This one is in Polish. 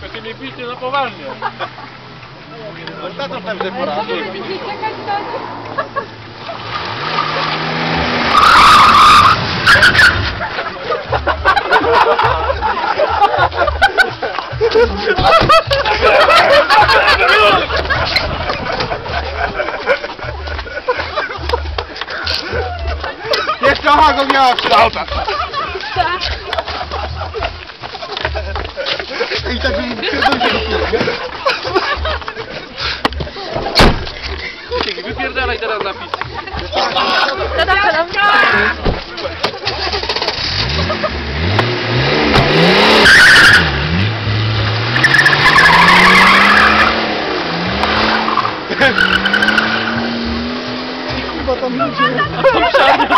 tylko się nie bijcie na poważnie. Ostatnio tam się Jeszcze go miała w I tak mi pierdolę się do Wypierdalaj teraz napis. Zadam, zadam. Chyba tam ludzie.